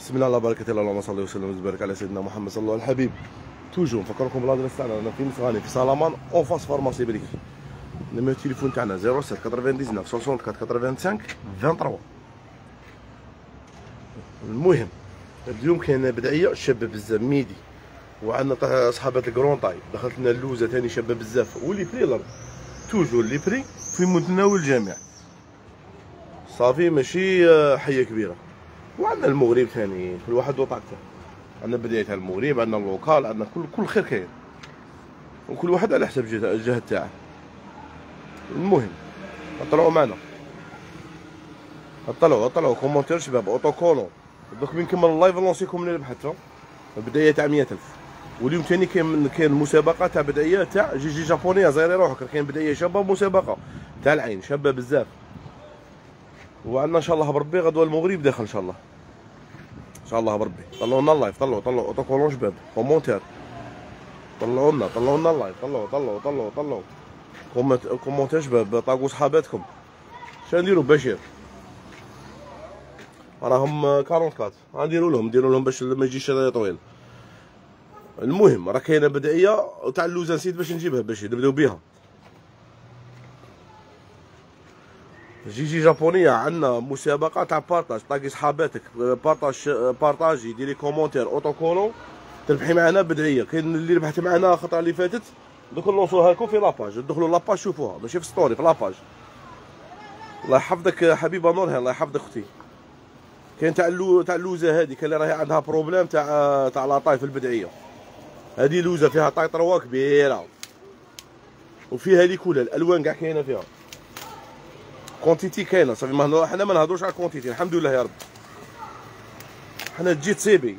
بسم الله الله بركة الله اللهم صل وسلم وبارك على سيدنا محمد صلى الله عليه الحبيب toujours نفكركم بال adresse تاعنا أنا في مستغانم في Salamandre en face pharmacie بريك numéro التليفون تاعنا 07 99 64 85 23 المهم اليوم كاينة بدعية شابة بزاف ميدي. وعندنا صحابات ال grande taille دخلت لنا اللوزة ثاني شابة بزاف. و les prix toujours les prix في متناول الجميع صافي ماشي حية كبيرة. وعندنا المغرب ثاني كل واحد وطاقته عندنا بداية المغرب عندنا اللوكال عندنا كل كل خير كاين. وكل واحد على حسب الجهة تاعه. المهم طلعوا معنا. طلعوا طلعوا كومونتير شباب اوتو كولو دوك من نكمل اللايف نلونسيكم البحث البداية تاع 100000 واليوم ثاني كاين كاين مسابقة تاع بداية تاع جي جي جابونية زيري روحك. كاين بداية شابة مسابقة تاع العين شابة بزاف. وعندنا إن شاء الله بربي غدوة المغرب داخل إن شاء الله. شاء الله بربي. طلعوا لنا ال live طلعوا طلعوا. autocollants شباب commentaires طلعوا لنا طلعوا لنا ال live طلعوا طلعوا طلعوا طلعوا. commentaires شباب طاقوا صحاباتكم شنو نديروا بشير. راهم 44 غنديروا لهم. نديروا لهم باش ما يجيش طويل. المهم راه كاينة بدعية. تاع اللوزة نسيت باش نجيبها باش نبدأو بها j'ai j'ai abonné عندنا مسابقه تاع partage تلاقي صحاباتك partage بارطاجي ديري commentaires. autocollants تربحي معنا بدعيه كاين اللي ربحت معنا الخطره اللي فاتت. دوك نلونسوها لكم في la page. دخلوا la page شوفوها. ماشي في story في la page. الله يحفظك حبيبة نورها الله يحفظك أختي. كاين تاع اللو تاع اللوزة هذه كان راهي عندها problème تاع تاع la taille في البدعية. هذه لوزة فيها taille trois كبيرة. وفيها les couleurs الألوان كاع كاينة فيها. quantité كاينة صافي ما حنا ما نهضروش على quantité الحمد لله يا رب. حنا تجي تصيبي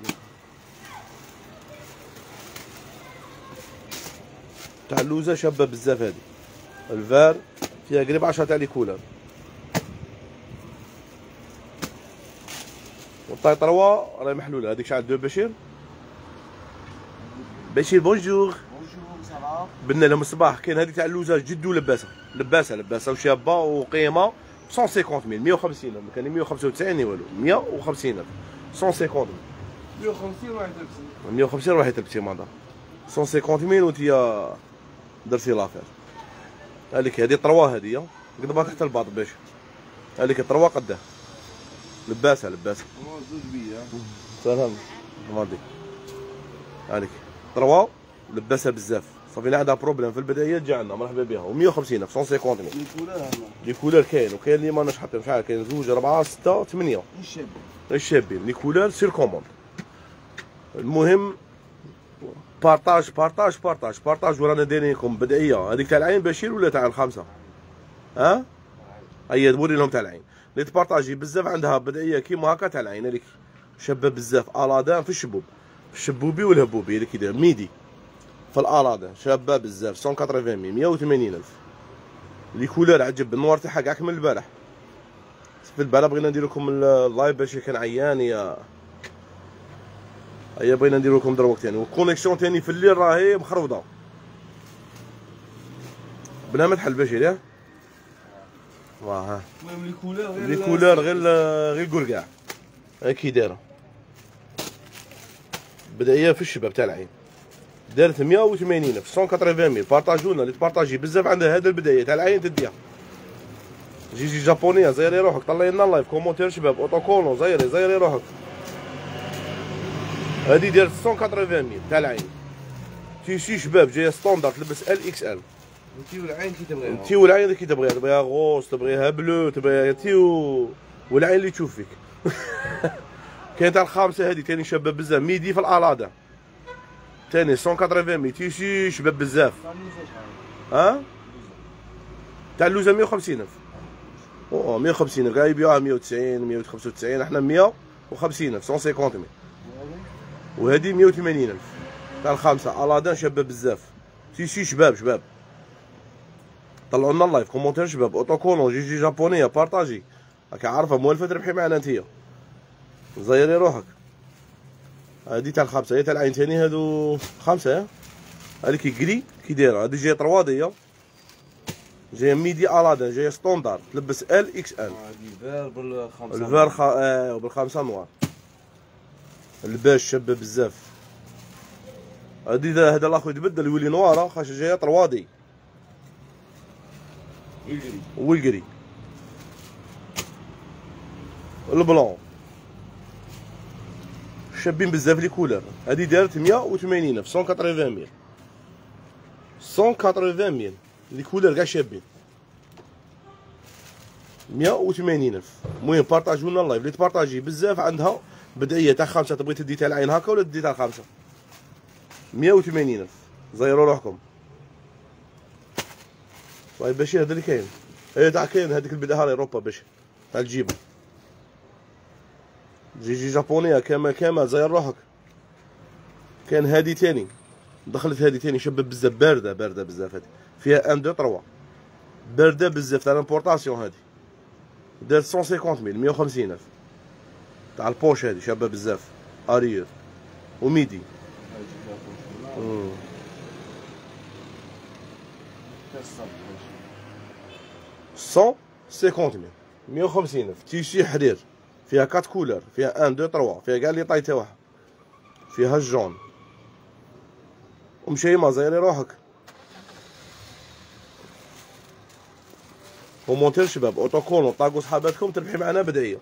تاع اللوزة شابة بزاف هادي. الفار فيها قريب 10 تاع les couleurs والطاي طروا راهي محلولة هذيك شعل دو بشير. بشير بونجور بنا لهم الصباح. كاين هذيك تاع اللوزه جدو لباسه لباسة لباسة وشابة وقيمة. 150 ميل. 150 الف كان 195 والو. 150 الف 150 150 واحد تلبسي 150 واحد تلبسي مادا 150 ميل وانت درتي لافير. هذيك هذه طروا هذه. قدبها تحت الباط باش. هذيك طروا قده. لباسة لباسة. زوج بيا سلام ماضي هذيك طروا. لباسها بزاف. صافي عندها بروبليم في البداية تجي عندنا مرحبا بها و 150 ألف 150 ألف. لي كولور كاين وكاين اللي ماناش حاطين شحال كاين زوج اربعه ستة ثمانية. الشاب الشابين لي كولور سير كوموند المهم بارطاج بارطاج بارطاج بارطاج ورانا دايرين لكم بدائية. هذيك تاع العين بشير ولا تاع الخمسة؟ ها؟ هيا وري لهم تاع العين. اللي تبارطاجي بزاف عندها بدائية كيما هكا تاع العين. هذيك شابة بزاف. الادان في الشبوب. الشبوبي والهبوبي هذيك ميدي. في الالادان شابة بزاف 180 180 ألف. لي كولور عجب النوار تاعها كاع كمل البارح. في البارح بغينا ندير لكم اللايف باش كان عيان يا. هيا بغينا ندير لكم دروك ثاني والكونيكسيون ثاني في الليل راهي مخروضة. بلا ما تحل باش يا واه. المهم لي كولور غير لي كولور غير غير الكركاع هاكي دايرة. بدايه في الشباب تاع العين. دارت 180 في 180 ميل. بارطاجونا اللي تبارطاجي بزاف عندها هذا البداية تاع العين تديها. جيجي جابونية زيري روحك طلعي لنا اللايف كومونتير شباب اوتوكولو زيري زيري روحك. هذه دارت 180 ميل تاع العين. تيشي شباب جاية ستوندار تلبس ال إكس ال انت والعين كي تبغيها. انت والعين كي تبغيها تبغيها غوص تبغيها بلو تبغيها انت و... والعين اللي تشوف فيك كاين تاع الخامسة هذه ثاني شابة بزاف ميدي في الالادا ثاني 180 مي تيشي شباب بزاف. ها؟ تاع اللوزه 150 ألف. أوه 150 ألف. كاع يبيعوها 190 195 إحنا 150 ألف 150 مي وهذه 180 ألف. تاع الخامسة ألادان شابه بزاف. تيشي شباب شباب. طلعوا لنا اللايف كومونتير شباب. أوتوكولون جي جي جابونية بارطاجي. راك عارفه موالفه تربحي معنا انتيا زيري روحك. هادي تاع الخمسة هي تاع العين ثاني هادو خمسة هادي كي كري كي دايره هادي جاية طرواديه جاية ميدي الادان جاية ستوندار تلبس ال إكس ال هادي فير بالخمسة الفار خ... آه بالخمسه نوار. الباش شابه بزاف. هادي هذا الاخو يتبدل يولي نوارة خاش جاية طروادي يجري والقري البلون. شابين بزاف لي كولر. هادي دارت 180 ألف 180 ميل. 180 ميل. لي كولر كاع شابين. 180 ألف. المهم بارطاجيو لنا اللايف. اللي تبارطاجي بزاف عندها بدعيه تاع خمسة. تبغي تدي تاع العين هكا ولا تدي تاع الخمسة؟ 180 ألف. زيروا روحكم. طيب بشير هذا اللي كاين. إيه تاع كاين هذيك البدعه هاي اوروبا باش تاع الجيبه جي جي جابونية كامل كامل زير روحك كان هادي تاني. دخلت هادي تاني شباب بزاف بارده باردة بزاف هادي. فيها أن دو تروا. باردة بزاف تاع l'importation هادي. دارت 150 mille 150 ألف. تاع البوش هادي شابة بزاف. ارير و midi. ماشي. 150 mille 150 ألف. تيشي حرير. فيها quatre couleurs فيها 1 2 3 فيها كاع les tailles تاعها فيها ال jaune ومشي ما زيري روحك ومونتير شباب اوتوكولون طاقوا صحاباتكم تربحي معنا بدعيه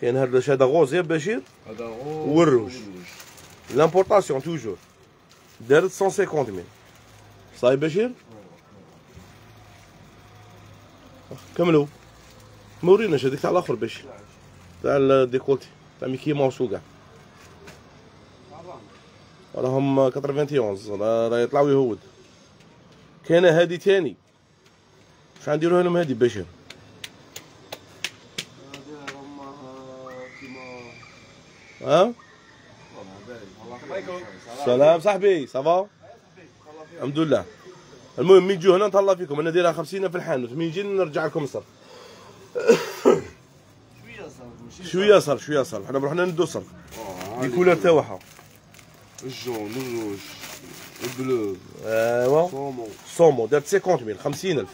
كاين هذا هذا غوز يا بشير هذا غوز والروج. لامبورطاسيون توجور دارت 150 ميل صاي بشير كملوا ما وريناش هذيك تاع الآخر باش تاع الديكولتي تاع ميكي ماوس وكاع راهم 91 راه يطلعوا يهود كاينة هادي تاني واش غنديروها لهم هادي بشير ها؟ سلام صاحبي صافا الحمد لله. المهم مين تجوا هنا نتهلا فيكم. أنا دايرها 50 في الحانوت مين يجي نرجع لكم الصرف شوية صار شوية صرف حنا رحنا ندو صرف des couleurs تاعها ال jaune ال rouge ال bleu ايوا saumon. saumon دارت 50 mille 50 ألف.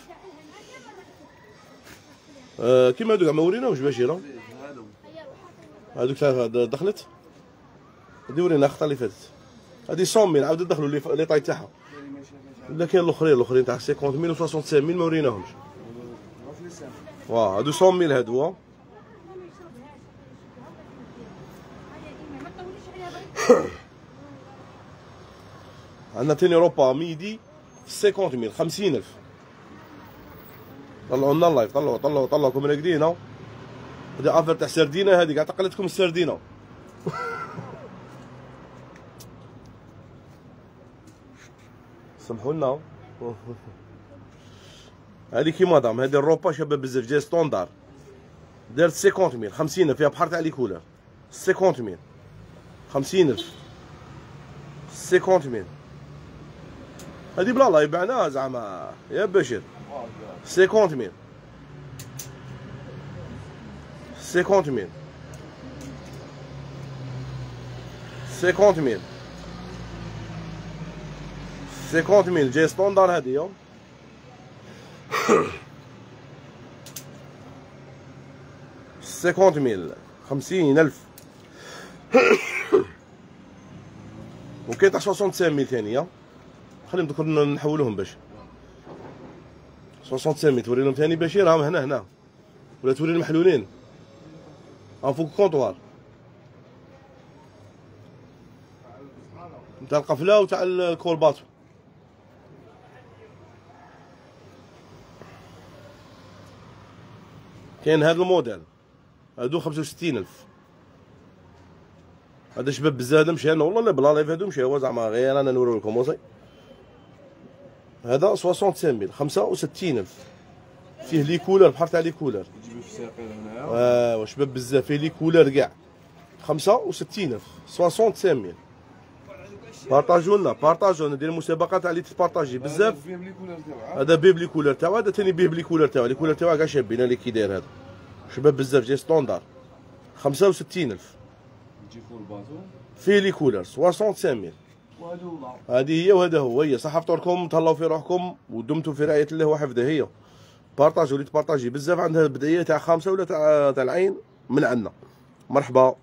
آه كيما كاع ما وريناوش بشير هذا هادوك تاع دخلت. هادي ورينا الخطه اللي فاتت هادي 100 mille عاود دخلوا les tailles تاعها. لا كاين الأخرين الأخرين تاع 50 mille و 65 mille ما وريناهمش. واه هادو 100 mille هادو عندنا تاني روبا midi 50 mille 50 ألف. طلعوا لنا ال live طلعوا طلعوا طلعوكم من هكذا هادي offre تاع سردينة هادي قاعد تقلدكم السردينه سمحوا لنا. هذه كيما دام هذه الروبا شابه بزاف جاي standard. دارت 50 mille 50 ألف فيها بحر تاع les couleurs 50 mille. 50 ألف. 50 mille. هذه بلا لا يبعناها زعما يا بشير. 50 mille. 50 mille. 50 mille. 50 mille. جاي standard هذه cinquante mille. خمسين ألف. وكاين تاع 65 mille ثانية خليهم دوك نحولوهم باش. 65 mille توري لهم ثاني بشير راهم هنا هنا. ولا توري المحلولين راهم فوق ال comptoir نتاع القفلة وتاع الكولبات كاين هذا الموديل. هادو 65 ألف. هذا شباب بزاف هذا مشى أنا والله لا بلا live هادو مشى هو زعما غير أنا نوري لكم وصي. هذا 65 mille 65 ألف. فيه لي كولر بحال تاع لي كولر يجيب في ساقين هنا. آه شباب بزاف فيه لي كولر كاع 65 ألف 65 ميل. بارطاجوا لنا بارطاجوا لنا دير مسابقات اللي تبارطاجي. بزاف هذا بيب لي كولر تاعو. هذا ثاني بيب لي كولر تاعو لي كولر تاعو. كاع شابين اللي كي داير هذا. شباب بزاف جاي ستوندار. 65 الباطو فيه لي كولر 65 ميل وهادو لا هذه هي وهذا هو هي. صح فطوركم تهلاو في روحكم ودمتم في رعايه الله وحفظه هي. بارطاجوا اللي تبارطاجي بزاف عندها بدايه تاع خامسة ولا تاع تاع العين؟ من عندنا. مرحبا.